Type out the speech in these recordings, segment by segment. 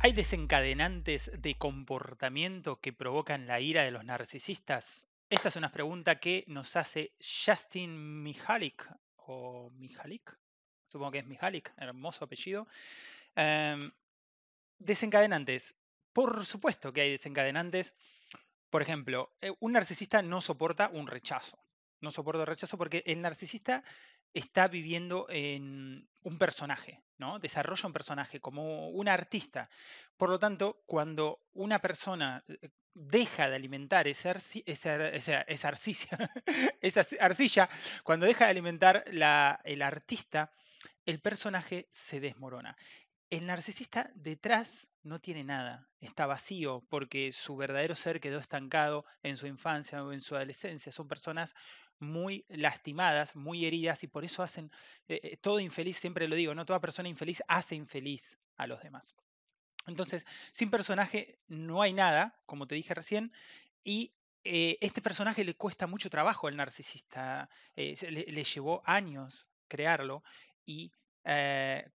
¿Hay desencadenantes de comportamiento que provocan la ira de los narcisistas? Esta es una pregunta que nos hace Justin Mihalik, o Mihalik, supongo que es Mihalik, hermoso apellido. Em, desencadenantes. Por supuesto que hay desencadenantes. Por ejemplo, eh, un narcisista no soporta un rechazo. No soporta rechazo porque el narcisista está viviendo en un personaje, ¿no? Desarrolla un personaje como un artista. Por lo tanto, cuando una persona eh, deja de alimentar esa, esa, arcilla, cuando deja de alimentar el artista, el personaje se desmorona. El narcisista detrás no tiene nada, está vacío porque su verdadero ser quedó estancado en su infancia o en su adolescencia. Son personas muy lastimadas, muy heridas y por eso hacen eh, eh, todo infeliz, siempre lo digo, no toda persona infeliz hace infeliz a los demás. Entonces, sin personaje no hay nada, como te dije recién, y eh, este personaje le cuesta mucho trabajo al narcisista, le, llevó años crearlo y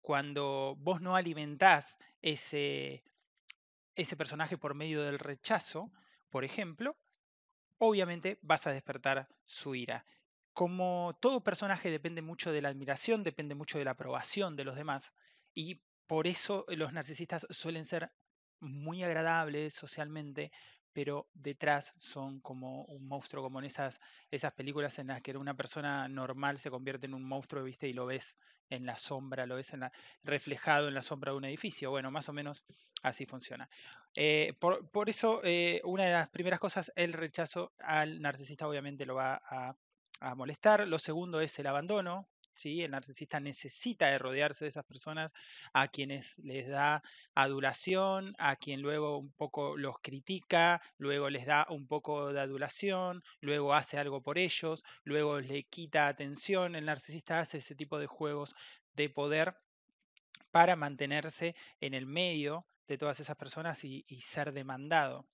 cuando vos no alimentás ese, ese personaje por medio del rechazo, por ejemplo, obviamente vas a despertar su ira. Como todo personaje depende mucho de la admiración, depende mucho de la aprobación de los demás, y por eso los narcisistas suelen ser muy agradables socialmente, pero detrás son como un monstruo, como en esas, esas películas en las que una persona normal se convierte en un monstruo, ¿viste? Y lo ves en la sombra, lo ves en la, reflejado en la sombra de un edificio. Bueno, más o menos así funciona. Eh, por, eso, eh, una de las primeras cosas, el rechazo al narcisista obviamente lo va a molestar. Lo segundo es el abandono, el narcisista necesita de rodearse de esas personas a quienes les da adulación, a quien luego un poco los critica, luego les da un poco de adulación, luego hace algo por ellos, luego le quita atención. El narcisista hace ese tipo de juegos de poder para mantenerse en el medio de todas esas personas y ser demandado.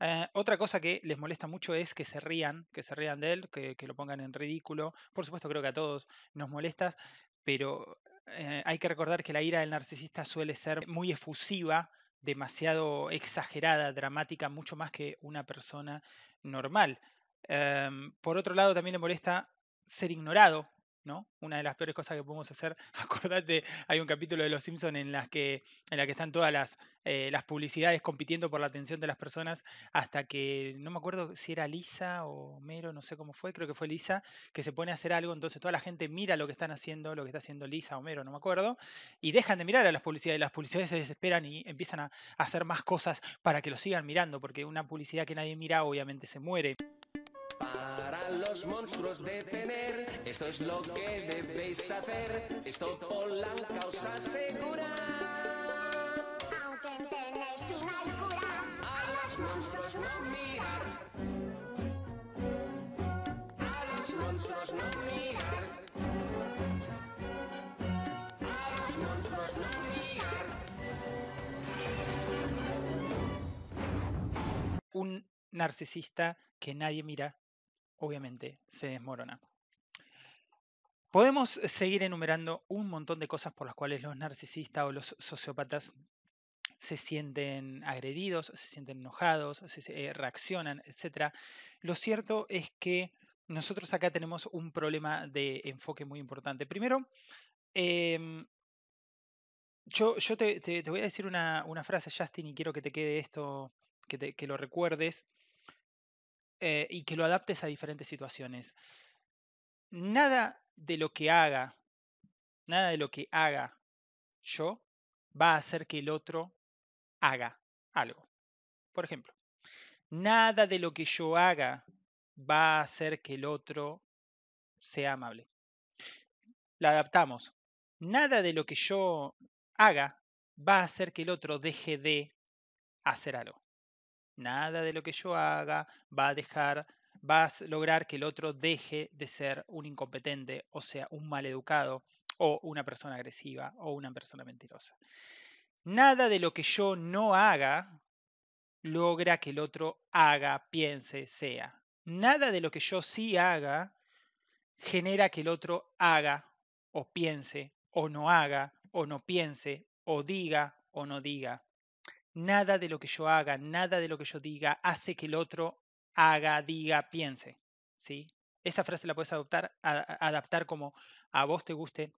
Eh, otra cosa que les molesta mucho es que se rían, que se rían de él, que, lo pongan en ridículo. Por supuesto, creo que a todos nos molesta, pero eh, hay que recordar que la ira del narcisista suele ser muy efusiva, demasiado exagerada, dramática, mucho más que una persona normal. Em, por otro lado, también le molesta ser ignorado ¿no? Una de las peores cosas que podemos hacer, acordate, hay un capítulo de Los Simpsons en, las que, en la que están todas las, eh, las publicidades compitiendo por la atención de las personas hasta que, no me acuerdo si era Lisa o Mero, no sé cómo fue, creo que fue Lisa, que se pone a hacer algo, entonces toda la gente mira lo que están haciendo, lo que está haciendo Lisa o Mero, no me acuerdo, y dejan de mirar a las publicidades, las publicidades se desesperan y empiezan a hacer más cosas para que lo sigan mirando, porque una publicidad que nadie mira obviamente se muere los monstruos detener. Esto es lo que debéis hacer. Esto la causa segura. Aunque tenéis sin cura. A los monstruos no mirar. A los monstruos no mirar. A los monstruos no mirar. Un narcisista que nadie mira obviamente se desmorona. Podemos seguir enumerando un montón de cosas por las cuales los narcisistas o los sociópatas se sienten agredidos, se sienten enojados, se, eh, reaccionan, etc. Lo cierto es que nosotros acá tenemos un problema de enfoque muy importante. Primero, em, yo, te, voy a decir una, frase, Justin, y quiero que te quede esto, que, que lo recuerdes. Eh, y que lo adaptes a diferentes situaciones. Nada de lo que haga, nada de lo que haga yo va a hacer que el otro haga algo. Por ejemplo, nada de lo que yo haga va a hacer que el otro sea amable. La adaptamos. Nada de lo que yo haga va a hacer que el otro deje de hacer algo. Nada de lo que yo haga va a dejar, va a lograr que el otro deje de ser un incompetente, o sea, un maleducado, o una persona agresiva, o una persona mentirosa. Nada de lo que yo no haga logra que el otro haga, piense, sea. Nada de lo que yo sí haga genera que el otro haga o piense o no haga o no piense o diga o no diga. Nada de lo que yo haga, nada de lo que yo diga hace que el otro haga, diga, piense. ¿sí? Esa frase la puedes adoptar, adaptar como a vos te guste,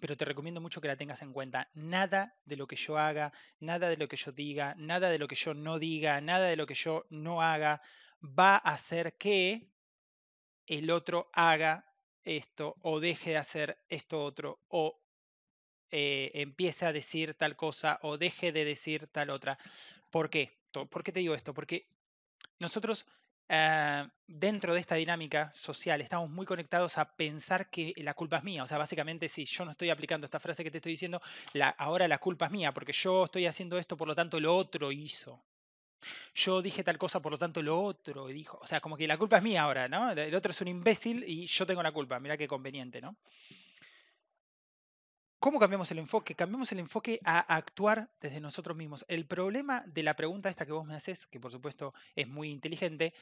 pero te recomiendo mucho que la tengas en cuenta. Nada de lo que yo haga, nada de lo que yo diga, nada de lo que yo no diga, nada de lo que yo no haga va a hacer que el otro haga esto o deje de hacer esto otro o eh, empiece a decir tal cosa o deje de decir tal otra. ¿Por qué? ¿Por qué te digo esto? Porque nosotros ah, dentro de esta dinámica social estamos muy conectados a pensar que la culpa es mía. O sea, básicamente si yo no estoy aplicando esta frase que te estoy diciendo, ahora la culpa es mía porque yo estoy haciendo esto, por lo tanto lo otro hizo yo dije tal cosa, por lo tanto lo otro dijo. O sea, como que la culpa es mía ahora, ¿no? El otro es un imbécil y yo tengo la culpa. Mira qué conveniente, ¿no? ¿Cómo cambiamos el enfoque? Cambiamos el enfoque a actuar desde nosotros mismos. El problema de la pregunta esta que vos me haces, que por supuesto es muy inteligente,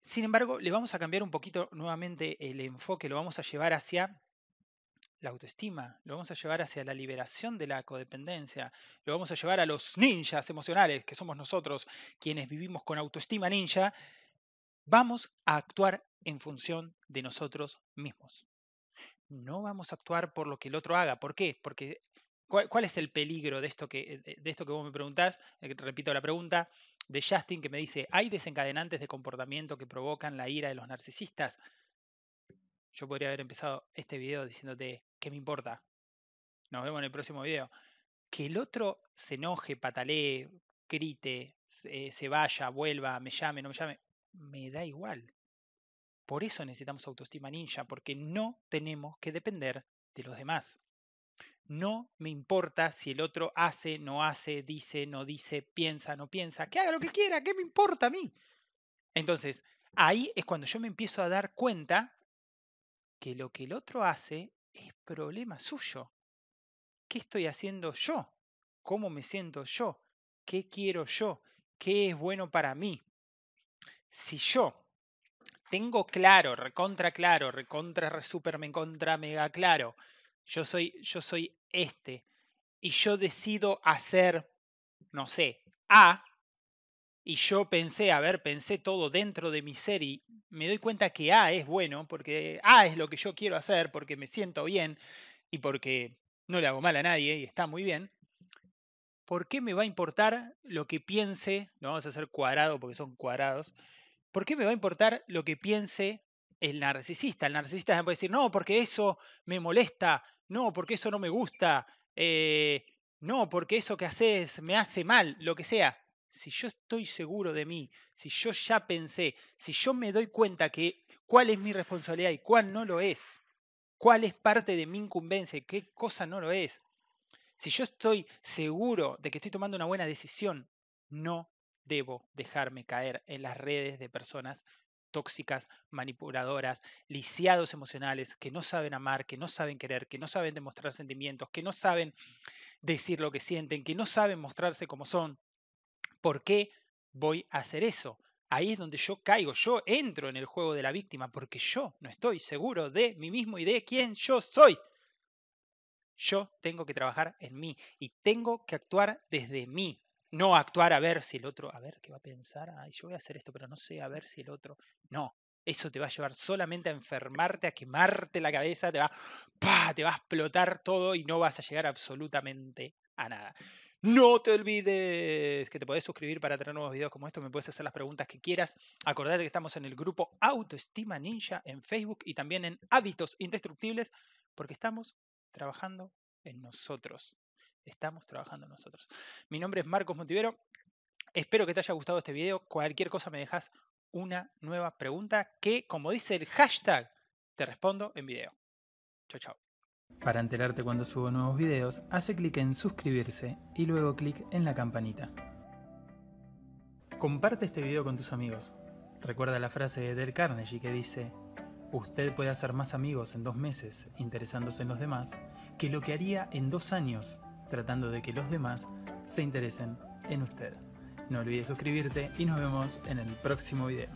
sin embargo, le vamos a cambiar un poquito nuevamente el enfoque, lo vamos a llevar hacia la autoestima, lo vamos a llevar hacia la liberación de la codependencia, lo vamos a llevar a los ninjas emocionales, que somos nosotros quienes vivimos con autoestima ninja, vamos a actuar en función de nosotros mismos. No vamos a actuar por lo que el otro haga. ¿Por qué? Porque ¿cuál, es el peligro de esto, que, de esto que vos me preguntás? Eh, repito la pregunta de Justin que me dice, ¿hay desencadenantes de comportamiento que provocan la ira de los narcisistas? Yo podría haber empezado este video diciéndote, ¿qué me importa? Nos vemos en el próximo video. Que el otro se enoje, patalee, grite, se, vaya, vuelva, me llame, no me llame, me da igual. Por eso necesitamos autoestima ninja, porque no tenemos que depender de los demás. No me importa si el otro hace, no hace, dice, no dice, piensa, no piensa, que haga lo que quiera, ¿qué me importa a mí? Entonces, ahí es cuando yo me empiezo a dar cuenta que lo que el otro hace es problema suyo. ¿Qué estoy haciendo yo? ¿Cómo me siento yo? ¿Qué quiero yo? ¿Qué es bueno para mí? Si yo tengo claro, recontra claro, recontra super me contra mega claro, yo soy, yo soy este, y yo decido hacer, no sé, A, y yo pensé, a ver, pensé todo dentro de mi ser y me doy cuenta que A es bueno, porque A es lo que yo quiero hacer, porque me siento bien y porque no le hago mal a nadie y está muy bien. ¿Por qué me va a importar lo que piense? Lo vamos a hacer cuadrado porque son cuadrados. ¿Por qué me va a importar lo que piense el narcisista? El narcisista me puede decir, no, porque eso me molesta, no, porque eso no me gusta, eh, no, porque eso que haces me hace mal, lo que sea si yo estoy seguro de mí, si yo ya pensé, si yo me doy cuenta que cuál es mi responsabilidad y cuál no lo es, cuál es parte de mi incumbencia y qué cosa no lo es, si yo estoy seguro de que estoy tomando una buena decisión, no debo dejarme caer en las redes de personas tóxicas, manipuladoras, lisiados emocionales, que no saben amar, que no saben querer, que no saben demostrar sentimientos, que no saben decir lo que sienten, que no saben mostrarse como son, ¿Por qué voy a hacer eso? Ahí es donde yo caigo, yo entro en el juego de la víctima porque yo no estoy seguro de mí mismo y de quién yo soy. Yo tengo que trabajar en mí y tengo que actuar desde mí, no actuar a ver si el otro, a ver qué va a pensar, ay, yo voy a hacer esto, pero no sé, a ver si el otro. No, eso te va a llevar solamente a enfermarte, a quemarte la cabeza, te va, te va a explotar todo y no vas a llegar absolutamente a nada. No te olvides que te podés suscribir para tener nuevos videos como estos. Me puedes hacer las preguntas que quieras. Acordate que estamos en el grupo Autoestima Ninja en Facebook y también en Hábitos Indestructibles porque estamos trabajando en nosotros. Estamos trabajando nosotros. Mi nombre es Marcos Montivero. Espero que te haya gustado este video. Cualquier cosa me dejas una nueva pregunta que, como dice el hashtag, te respondo en video. Chao, chao. Para enterarte cuando subo nuevos videos, hace clic en suscribirse y luego clic en la campanita. Comparte este video con tus amigos. Recuerda la frase de Del Carnegie que dice, usted puede hacer más amigos en dos meses interesándose en los demás que lo que haría en dos años tratando de que los demás se interesen en usted. No olvides suscribirte y nos vemos en el próximo video.